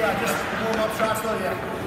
Yeah, just warm up shots though, yeah.